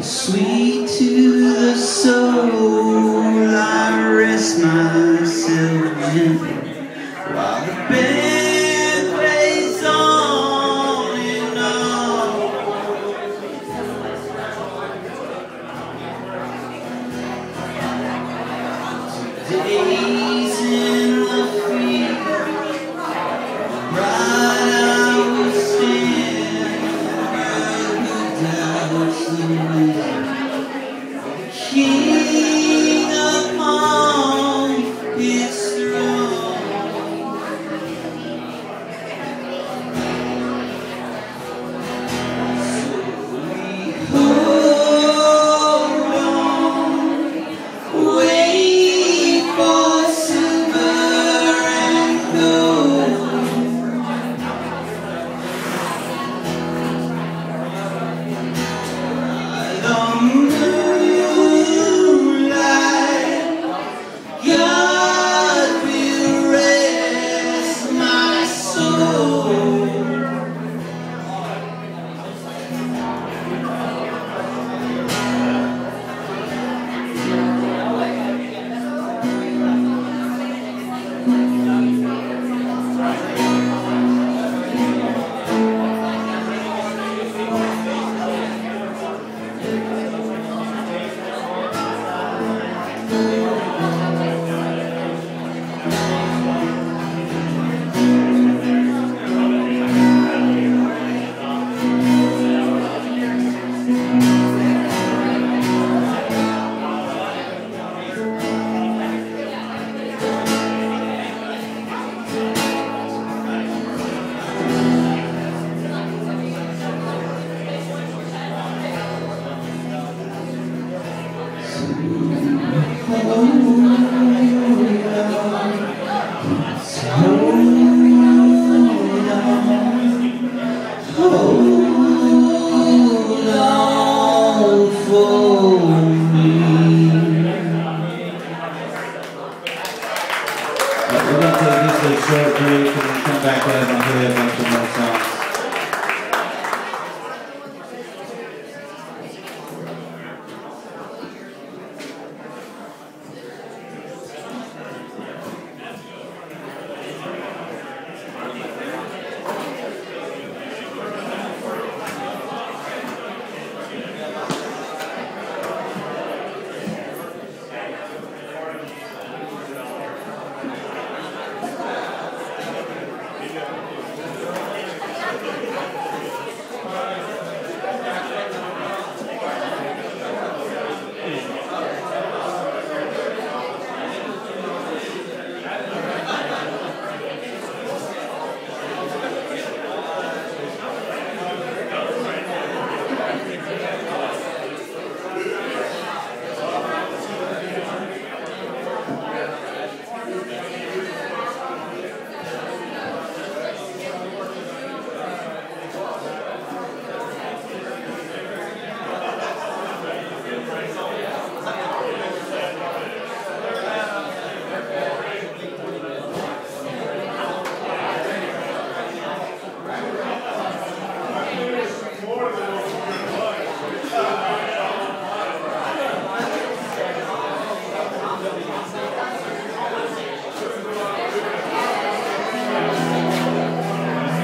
Sweet to the soul I rest myself We're going to take just a short break and come back and play a bunch of more songs.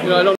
You I don't